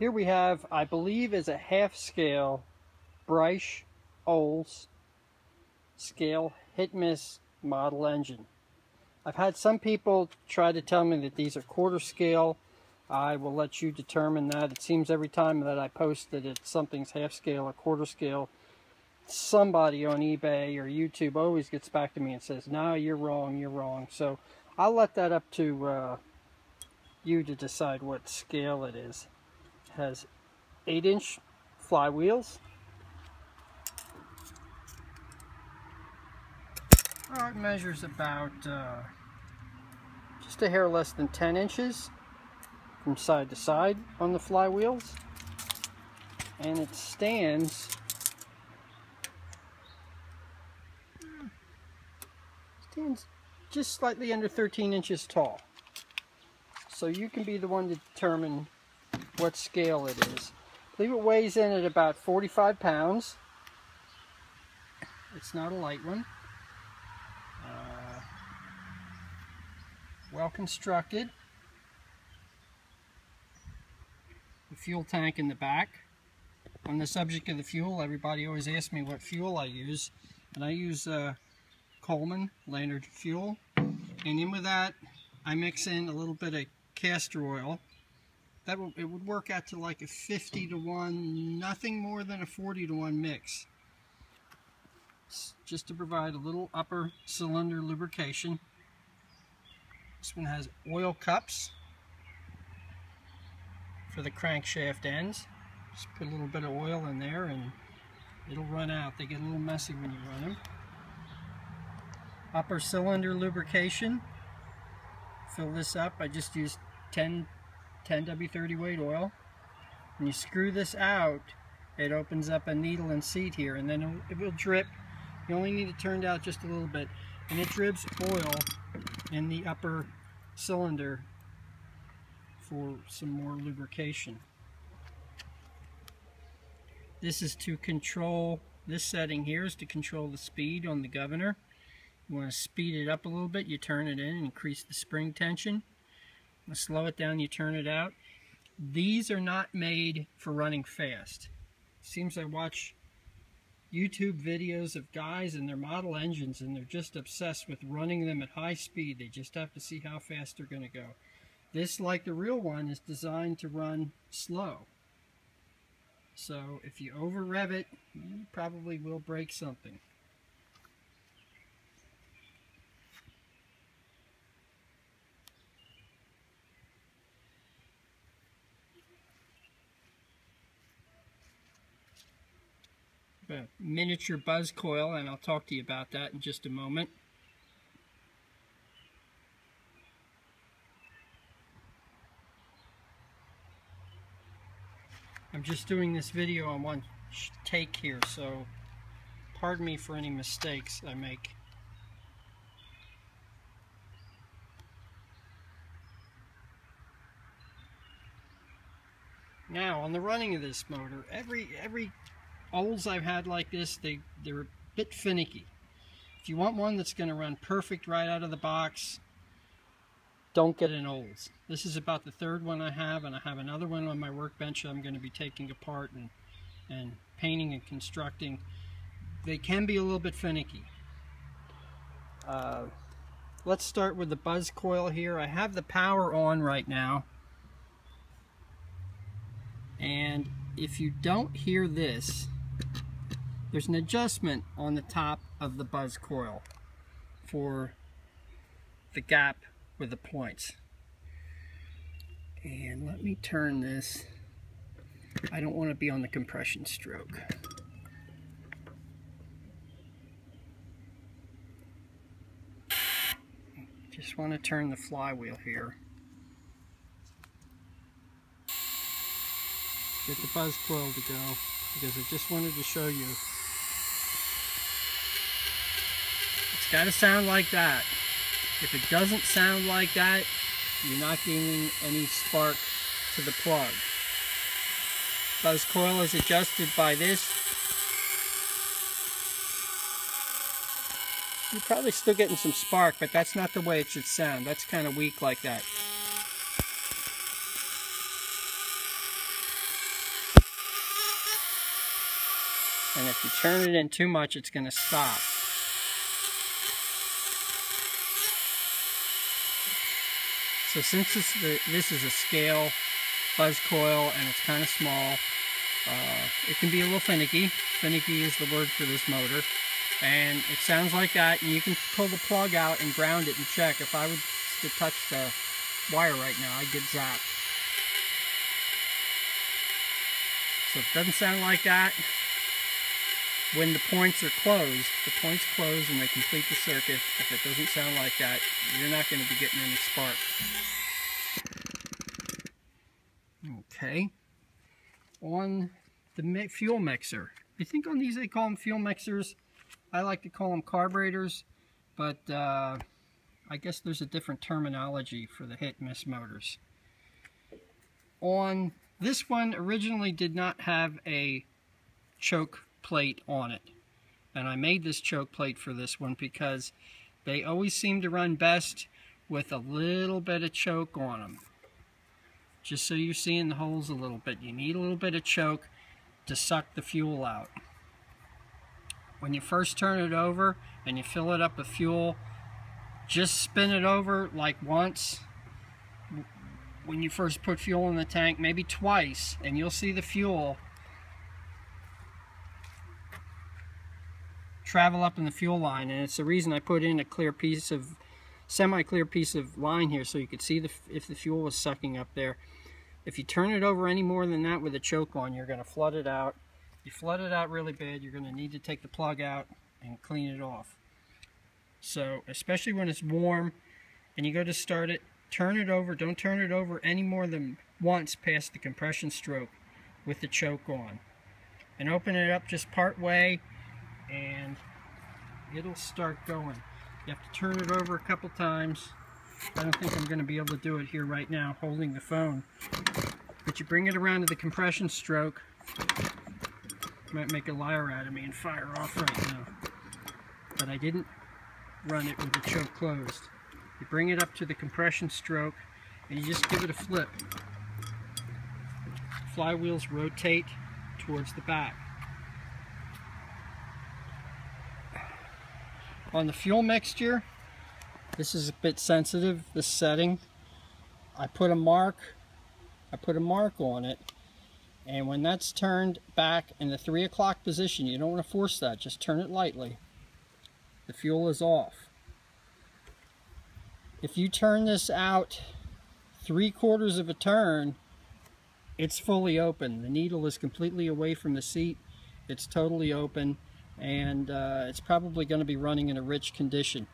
Here we have, I believe, is a half scale Bryce Olds scale hit miss model engine. I've had some people try to tell me that these are quarter scale. I will let you determine that. It seems every time that I post that it's something's half scale or quarter scale, somebody on eBay or YouTube always gets back to me and says, no, you're wrong, you're wrong. So I'll let that up to uh, you to decide what scale it is. Has 8 inch flywheels. Oh, it measures about uh, just a hair less than 10 inches from side to side on the flywheels. And it stands stands just slightly under 13 inches tall. So you can be the one to determine what scale it is. I believe it weighs in at about 45 pounds. It's not a light one. Uh, well constructed. The fuel tank in the back. On the subject of the fuel, everybody always asks me what fuel I use. And I use uh, Coleman Lantern fuel. And in with that, I mix in a little bit of castor oil. That it would work out to like a 50 to 1, nothing more than a 40 to 1 mix. Just to provide a little upper cylinder lubrication. This one has oil cups for the crankshaft ends. Just put a little bit of oil in there and it'll run out. They get a little messy when you run them upper cylinder lubrication. Fill this up. I just used 10, 10 W30 weight oil. When you screw this out, it opens up a needle and seat here, and then it will drip. You only need to turn it out just a little bit, and it drips oil in the upper cylinder for some more lubrication. This is to control, this setting here is to control the speed on the governor. You want to speed it up a little bit, you turn it in and increase the spring tension. Slow it down, you turn it out. These are not made for running fast. Seems I watch YouTube videos of guys and their model engines and they're just obsessed with running them at high speed. They just have to see how fast they're going to go. This, like the real one, is designed to run slow. So if you over rev it, you probably will break something. A miniature buzz coil and I'll talk to you about that in just a moment. I'm just doing this video on one take here so pardon me for any mistakes I make. Now on the running of this motor, every every olds I've had like this, they, they're a bit finicky. If you want one that's going to run perfect right out of the box, don't get an olds. This is about the third one I have, and I have another one on my workbench I'm going to be taking apart and, and painting and constructing. They can be a little bit finicky. Uh, let's start with the buzz coil here. I have the power on right now. And if you don't hear this, there's an adjustment on the top of the buzz coil for the gap with the points. And let me turn this. I don't want to be on the compression stroke. Just want to turn the flywheel here. Get the buzz coil to go because I just wanted to show you Got to sound like that. If it doesn't sound like that, you're not getting any spark to the plug. Buzz coil is adjusted by this. You're probably still getting some spark, but that's not the way it should sound. That's kind of weak like that. And if you turn it in too much, it's going to stop. So since this, this is a scale buzz coil and it's kind of small, uh, it can be a little finicky. Finicky is the word for this motor. And it sounds like that, and you can pull the plug out and ground it and check. If I was to touch the wire right now, I'd get zapped. So it doesn't sound like that. When the points are closed, the points close and they complete the circuit. If it doesn't sound like that, you're not going to be getting any spark. Okay. On the fuel mixer. I think on these they call them fuel mixers. I like to call them carburetors, but uh, I guess there's a different terminology for the hit miss motors. On this one originally did not have a choke plate on it. And I made this choke plate for this one because they always seem to run best with a little bit of choke on them. Just so you're seeing the holes a little bit. You need a little bit of choke to suck the fuel out. When you first turn it over and you fill it up with fuel, just spin it over like once when you first put fuel in the tank, maybe twice, and you'll see the fuel travel up in the fuel line. And it's the reason I put in a clear piece of, semi-clear piece of line here so you could see the, if the fuel was sucking up there. If you turn it over any more than that with a choke on, you're going to flood it out. You flood it out really bad, you're going to need to take the plug out and clean it off. So, especially when it's warm and you go to start it, turn it over. Don't turn it over any more than once past the compression stroke with the choke on. And open it up just part way and it'll start going. You have to turn it over a couple times. I don't think I'm going to be able to do it here right now holding the phone. But you bring it around to the compression stroke. Might make a liar out of me and fire off right now. But I didn't run it with the choke closed. You bring it up to the compression stroke and you just give it a flip. Flywheels rotate towards the back. On the fuel mixture, this is a bit sensitive, this setting. I put a mark, I put a mark on it, and when that's turned back in the 3 o'clock position, you don't want to force that, just turn it lightly. The fuel is off. If you turn this out three quarters of a turn, it's fully open. The needle is completely away from the seat. It's totally open and uh, it's probably going to be running in a rich condition.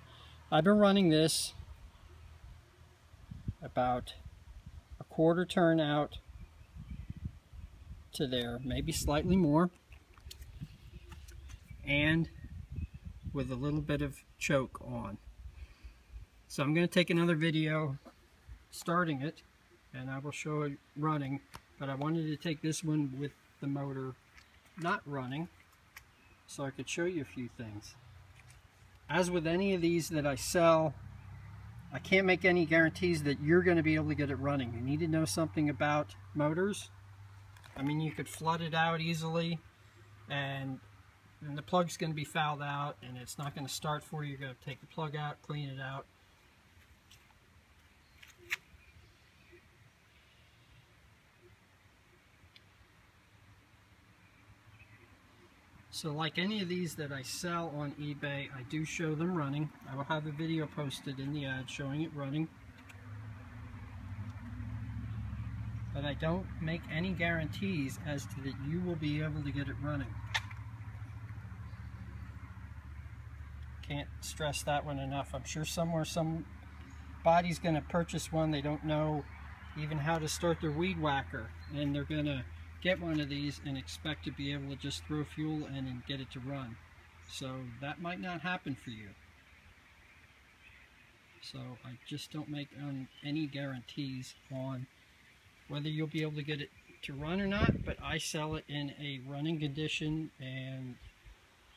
I've been running this about a quarter turn out to there, maybe slightly more, and with a little bit of choke on. So I'm going to take another video starting it and I will show it running but I wanted to take this one with the motor not running so I could show you a few things. As with any of these that I sell I can't make any guarantees that you're going to be able to get it running. You need to know something about motors. I mean you could flood it out easily and the plug's going to be fouled out and it's not going to start for you. You're going to take the plug out, clean it out, So like any of these that I sell on eBay, I do show them running. I will have a video posted in the ad showing it running. But I don't make any guarantees as to that you will be able to get it running. Can't stress that one enough. I'm sure somewhere somebody's going to purchase one. They don't know even how to start their weed whacker. And they're going to get one of these and expect to be able to just throw fuel in and get it to run. So that might not happen for you. So I just don't make um, any guarantees on whether you'll be able to get it to run or not, but I sell it in a running condition and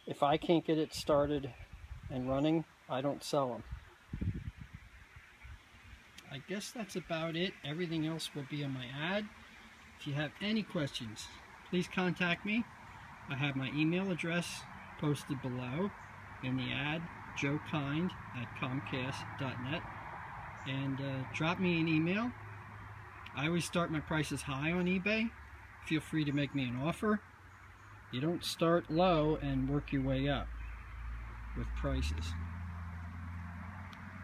if I can't get it started and running, I don't sell them. I guess that's about it. Everything else will be in my ad. If you have any questions, please contact me. I have my email address posted below in the ad, joekind at comcast.net. And uh, drop me an email. I always start my prices high on eBay. Feel free to make me an offer. You don't start low and work your way up with prices.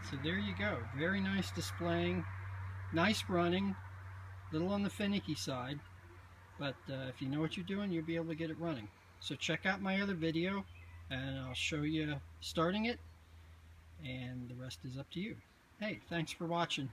So there you go. Very nice displaying. Nice running. Little on the finicky side. But uh, if you know what you're doing, you'll be able to get it running. So check out my other video and I'll show you starting it and the rest is up to you. Hey, thanks for watching.